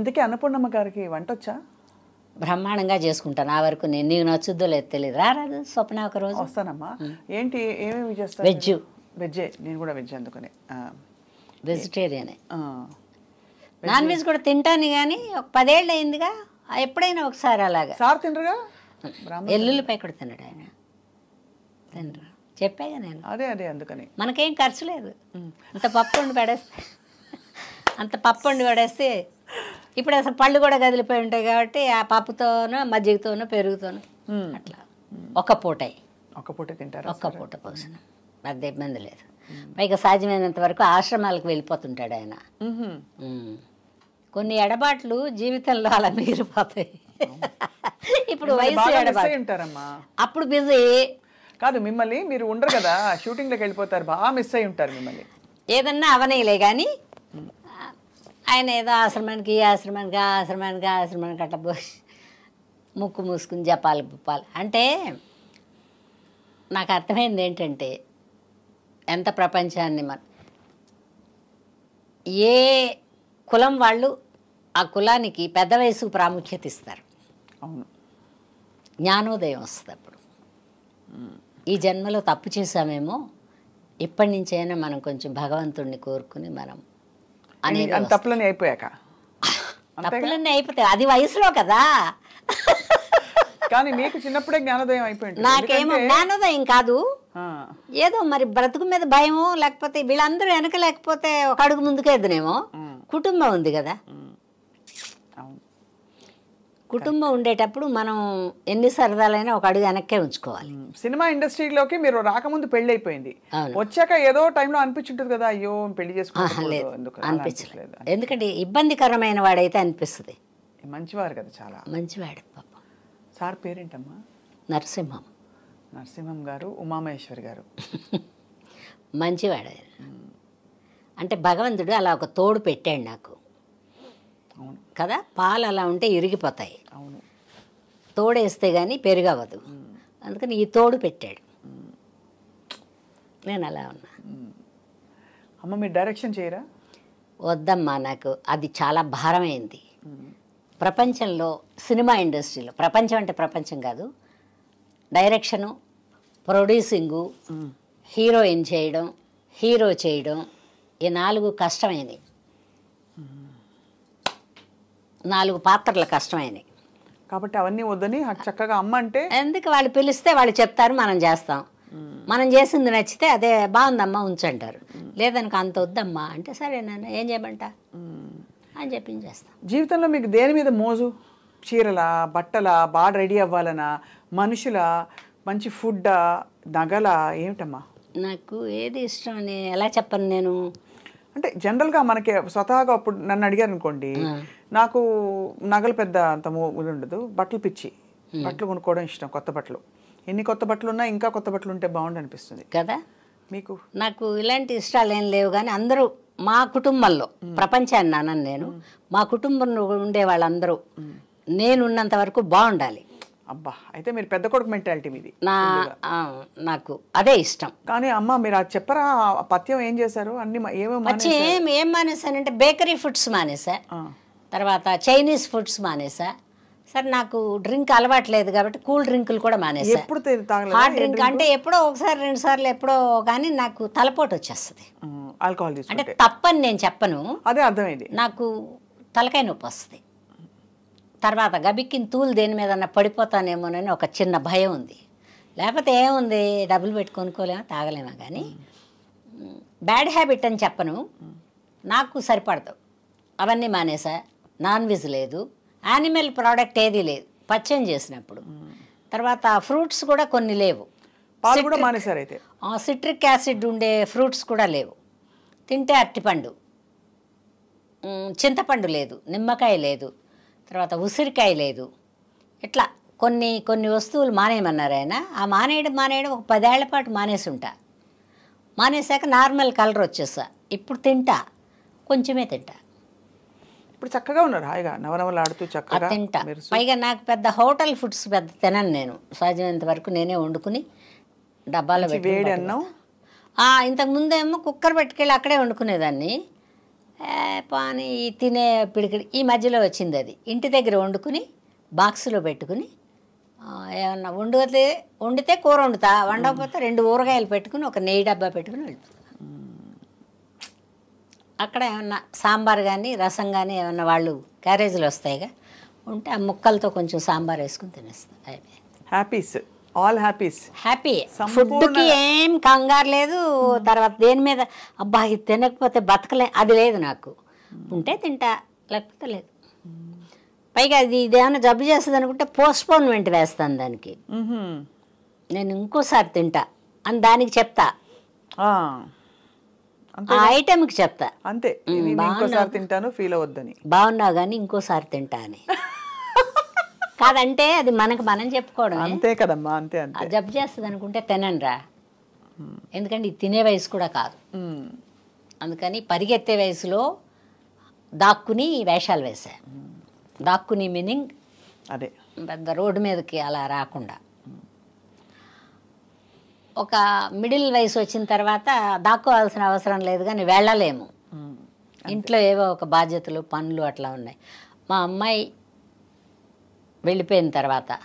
ఇంతకీ అన్నపూర్ణమ్మ గారికి వంట వచ్చా బ్రహ్మాండంగా చేసుకుంటాను. ఆ వరకు నేను నీకు నచ్చుద్దో లేదు తెలియదు రారాదు స్వప్న ఒక రోజు వస్తానమ్మా ఏంటి ఏమేమి చేస్తారు? వెజ్ వెజ్జే. నేను కూడా వెజ్ అందుకనే. వెజిటేరియనే. నాన్ వెజ్ కూడా తింటాను కానీ ఒక పదేళ్ళు అయిందిగా ఎప్పుడైనా ఒకసారి అలాగా. సార్ తినరుగా? ఎల్లుల్లిపై కూడా తినడు ఆయన. తినరు. చెప్పాగా నేను. అదే అదే అందుకని. మనకేం ఖర్చు లేదు. అంత పప్పు వండి పడేస్తే అంత పప్పు వండి పడేస్తే ఇప్పుడు అసలు పళ్ళు కూడా కదిలిపోయి ఉంటాయి కాబట్టి ఆ పప్పుతోనో మజ్జిగతోనో పెరుగుతోనో. అట్లా. ఒక పూట. ఒక్క పూట తింటారా? ఒక్క పూట పోసిన పెద్ద ఇబ్బంది లేదు. పైగా సాధ్యమైనంత వరకు ఆశ్రమాలకు వెళ్ళిపోతుంటాడు ఆయన. కొన్ని ఎడబాట్లు జీవితంలో అలా మిగిలిపోతాయి. ఇప్పుడు వయసు ఎడబాటు అప్పుడు బిజీ. కాదు మిమ్మల్ని మీరు ఉండరు కదా షూటింగ్లోకి వెళ్ళిపోతారు బాగా మిస్ అయి ఉంటారు మిమ్మల్ని. ఏదన్నా అవనీలే కానీ ఆయన ఏదో ఆశ్రమానికి ఈ ఆశ్రమానికి ఆ ఆశ్రమానికి ఆ ఆశ్రమానికి అట్లా పోయి ముక్కు మూసుకుని జపాలి పుప్పాలి అంటే నాకు అర్థమైంది ఏంటంటే ఎంత ప్రపంచాన్ని మన ఏ కులం వాళ్ళు ఆ కులానికి పెద్ద వయసు ప్రాముఖ్యత ఇస్తారు. అవును. జ్ఞానోదయం వస్తుంది అప్పుడు. ఈ జన్మలో తప్పు చేశామేమో ఇప్పటి నుంచైనా మనం కొంచెం భగవంతుడిని కోరుకుని మనం అనేది అంత తప్పులని అయిపోయాక. తప్పులన్నీ అయిపోతాయి అది వయసులో కదా? కానీ మీకు చిన్నప్పుడే జ్ఞానోదయం అయిపోయి ఉంటుంది. నాకేమో జ్ఞానోదయం కాదు. ఏదో మరి బ్రతుకు మీద భయమో లేకపోతే వీళ్ళందరూ వెనక లేకపోతే ఒక అడుగు ముందుకేద్దునేమో మ్మ్. కుటుంబం ఉంది కదా. కుటుంబం ఉండేటప్పుడు మనం ఎన్ని సరదాలైనా ఒక అడుగు వెనక్కే ఉంచుకోవాలి. సినిమా ఇండస్ట్రీలోకి మీరు రాకముందు పెళ్ళి అయిపోయింది. వచ్చాక ఏదో టైంలో అనిపించుంటుంది కదా అయ్యో పెళ్ళి చేసుకోలేదు అనిపించలేదు. ఎందుకంటే ఇబ్బందికరమైన వాడైతే అనిపిస్తుంది. మంచివారు కదా చాలా. మంచివాడు పాపం. సార్ పేరేంటమ్మా? నరసింహం. నరసింహం గారు ఉమామహేశ్వరి గారు. మంచివాడు. అంటే భగవంతుడు అలా ఒక తోడు పెట్టాడు నాకు. కదా? పాలు అలా ఉంటే ఇరిగిపోతాయి. అవును. తోడేస్తే కానీ పెరుగవదు అందుకని ఈ తోడు పెట్టాడు. నేను అలా ఉన్నా. అమ్మ మీరు డైరెక్షన్ చేయరా? వద్దమ్మా నాకు అది చాలా భారమైంది. ప్రపంచంలో సినిమా ఇండస్ట్రీలో ప్రపంచం అంటే ప్రపంచం కాదు డైరెక్షను ప్రొడ్యూసింగు హీరోయిన్ చేయడం హీరో చేయడం ఈ నాలుగు కష్టమైనవి. నాలుగు పాత్రలు కష్టమైనవి కాబట్టి అవన్నీ వద్దని చక్కగా అమ్మ అంటే ఎందుకు వాళ్ళు పిలిస్తే వాళ్ళు చెప్తారు మనం చేస్తాం. మనం చేసింది నచ్చితే అదే బాగుందమ్మా ఉంచంటారు. లేదనుకో అంత వద్దమ్మా అంటే సరే నాన్న ఏం చేయమంటా? అని చెప్పి చేస్తాం. జీవితంలో మీకు దేని మీద మోజు? చీరల బట్టల బాగా రెడీ అవ్వాలనా? మనుషుల మంచి ఫుడ్డా నగల ఏమిటమ్మా? నాకు ఏది ఇష్టం అని ఎలా చెప్పను నేను? అంటే జనరల్గా మనకి స్వతహాగా అప్పుడు నన్ను అడిగారు అనుకోండి నాకు నగలు పెద్ద అంత ఉండదు. బట్టలు పిచ్చి. బట్టలు కొనుక్కోవడం ఇష్టం కొత్త బట్టలు. ఎన్ని కొత్త బట్టలు ఉన్నా ఇంకా కొత్త బట్టలు ఉంటే బాగుండు అనిపిస్తుంది. కదా? మీకు? నాకు ఇలాంటి ఇష్టాలు ఏం లేవు కానీ అందరూ మా కుటుంబంలో ప్రపంచాన్ని అనను నేను మా కుటుంబంలో ఉండే వాళ్ళందరూ నేనున్నంత వరకు బాగుండాలి. అబ్బా అయితే మీరు పెద్ద కొడుకు మెంటాలిటీ మీది. నా నాకు అదే ఇష్టం. కానీ అమ్మ మీరు అది చెప్పరా? ఆ పథ్యం ఏం చేశారు? అన్ని ఏమేమి? ఏం మానేశానంటే బేకరీ ఫుడ్స్ మానేసా తర్వాత చైనీస్ ఫుడ్స్ మానేసా. సరే నాకు డ్రింక్ అలవాట్లేదు కాబట్టి కూల్ డ్రింకులు కూడా మానేసా? హాట్ డ్రింక్ అంటే ఎప్పుడో ఒకసారి రెండు సార్లు ఎప్పుడో కానీ నాకు తలపోటు వచ్చేస్తుంది. ఆల్కహాల్ అంటే తప్పని నేను చెప్పను. అదే అర్థమైంది. నాకు తలకాయ నొప్పి వస్తుంది. తర్వాత గబిక్కిన తూలు దేని మీద పడిపోతానేమోనని ఒక చిన్న భయం ఉంది. లేకపోతే ఏముంది? డబ్బులు పెట్టి కొనుక్కోలేమో? తాగలేమో కానీ బ్యాడ్ హ్యాబిట్ అని చెప్పను. నాకు సరిపడదు. అవన్నీ మానేసా. నాన్ వెజ్ లేదు. యానిమల్ ప్రోడక్ట్ ఏదీ లేదు. పచ్చం చేసినప్పుడు. తర్వాత ఫ్రూట్స్ కూడా కొన్ని లేవు. పాలు కూడా మానేశారు అయితే. సిట్రిక్ యాసిడ్ ఉండే ఫ్రూట్స్ కూడా లేవు. తింటే అరటిపండు. చింతపండు లేదు. నిమ్మకాయ లేదు. తర్వాత ఉసిరికాయ లేదు. ఇట్లా కొన్ని కొన్ని వస్తువులు మానేయమన్నారు ఆయన. ఆ మానేయడం మానేయడం ఒక పదేళ్ళ పాటు మానేసి ఉంటా. మానేశాక నార్మల్ కలర్ వచ్చేసా ఇప్పుడు తింటా. కొంచెమే తింటా. ఇప్పుడు చక్కగా ఉన్నారు హాయిగా నవనవలాడుతూ చక్కగా తింటా. పైగా నాకు పెద్ద హోటల్ ఫుడ్స్ పెద్ద తినను నేను. సాధ్యమైనంత వరకు నేనే వండుకుని డబ్బాలో వేడి. అన్నం ఇంతకు ముందేమో కుక్కర్ పెట్టుకెళ్ళి అక్కడే వండుకునేదాన్ని. పాని తినే పిడికిడి ఈ మధ్యలో వచ్చింది అది. ఇంటి దగ్గర వండుకుని బాక్సులో పెట్టుకుని ఏమన్నా వండితే వండితే కూర వండుతా. వండకపోతే రెండు ఊరగాయలు పెట్టుకుని ఒక నెయ్యి డబ్బా పెట్టుకుని వెళ్తా. అక్కడ ఏమన్నా సాంబార్ కానీ రసం కానీ ఏమన్నా వాళ్ళు క్యారేజీలు వస్తాయిగా ఉంటే ఆ ముక్కలతో కొంచెం సాంబార్ వేసుకుని తినేస్తా. హ్యాపీస్. All happies. హ్యాపీ. ఫుడ్కి ఏం కంగారు లేదు. తర్వాత దేని మీద అబ్బా ఇది తినకపోతే బతకలే అది లేదు నాకు. ఉంటే తింటా లేకపోతే లేదు. పైగా అది ఇదేమైనా జబ్బు చేస్తుంది అనుకుంటే పోస్ట్పోన్మెంట్ వేస్తాను దానికి. నేను ఇంకోసారి తింటా అని దానికి చెప్తా. ఆ ఐటెంకి చెప్తా. అంతే. ఇంకోసారి తింటాను ఫీల్ అవ్వద్దని. బాగున్నావు కానీ ఇంకోసారి తింటా అని. కాదంటే అది మనకు మనం చెప్పుకోవడం అంతే కదమ్మా అంతే అంతే. జబ్బు చేస్తుంది అనుకుంటే తినండిరా. ఎందుకంటే ఇది తినే వయసు కూడా కాదు. అందుకని పరిగెత్తే వయసులో దాక్కుని వేషాలు వేసా దాక్కుని మీనింగ్ అదే. పెద్ద రోడ్డు మీదకి అలా రాకుండా. ఒక మిడిల్ వయసు వచ్చిన తర్వాత దాక్కోవాల్సిన అవసరం లేదు కానీ వెళ్ళలేము. ఇంట్లో ఏవో ఒక బాధ్యతలు పనులు అట్లా ఉన్నాయి. మా అమ్మాయి వెళ్ళిపోయిన తర్వాత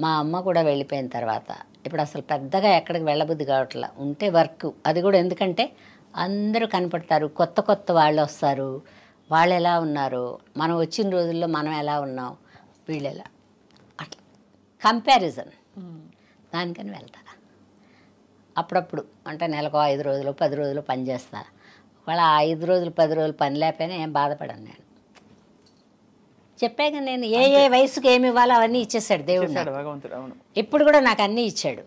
మా అమ్మ కూడా వెళ్ళిపోయిన తర్వాత ఇప్పుడు అసలు పెద్దగా ఎక్కడికి వెళ్ళబుద్ధి కావట్లా. ఉంటే వర్క్. అది కూడా ఎందుకంటే అందరూ కనపడతారు. కొత్త కొత్త వాళ్ళు వస్తారు. వాళ్ళు ఎలా ఉన్నారు? మనం వచ్చిన రోజుల్లో మనం ఎలా ఉన్నాం? వీళ్ళు ఎలా? అట్లా. కంపారిజన్ దానికని వెళ్తా. అప్పుడప్పుడు అంటే నెలకు ఐదు రోజులు పది రోజులు పని చేస్తా. ఒకవేళ ఐదు రోజులు పది రోజులు పని లేకపోయినా ఏం బాధపడను నేను. చెప్పాక నేను ఏ ఏ వయసుకి ఏమి ఇవ్వాలో అవన్నీ ఇచ్చేసాడు దేవుడు ఇప్పుడు కూడా నాకు అన్నీ ఇచ్చాడు.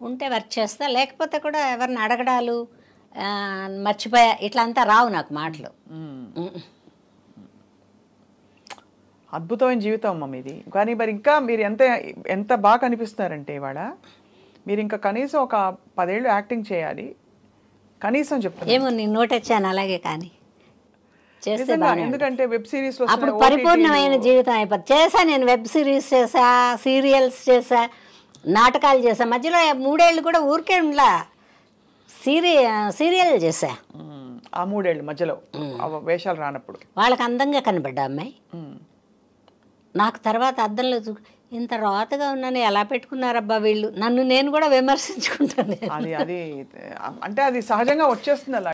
ఉంటే వర్క్ చేస్తా లేకపోతే కూడా ఎవరిని అడగడాలు మర్చిపోయా ఇట్లా అంతా రావు నాకు మాటలు. అద్భుతమైన జీవితం అమ్మ మీది. కానీ మరి ఇంకా మీరు ఎంత ఎంత బాగా కనిపిస్తున్నారంటే ఇవాళ? మీరు ఇంకా కనీసం ఒక పదేళ్ళు యాక్టింగ్ చేయాలి. కనీసం చెప్తాను ఏమో నేను నోటొచ్చాను అలాగే కానీ. ఎందుకంటే వెబ్ సిరీస్ అప్పుడు పరిపూర్ణమైన జీవితం అయిపోతుంది. చేసా నేను వెబ్ సిరీస్ చేసా సీరియల్స్ చేసా నాటకాలు చేసా. మధ్యలో మూడేళ్ళు కూడా ఊరికే ఉండలా. సీరి సీరియల్ చేసా. ఆ మూడేళ్ళు మధ్యలో వేషాలు రానప్పుడు. వాళ్ళకి అందంగా కనబడ్డా అమ్మాయి. నాకు తర్వాత అద్దంలో ఇంత రాతగా ఉన్నాను ఎలా పెట్టుకున్నారబ్బా వీళ్ళు? నన్ను నేను కూడా విమర్శించుకుంటాను అది అది అంటే అది సహజంగా వచ్చేస్తుంది అలా.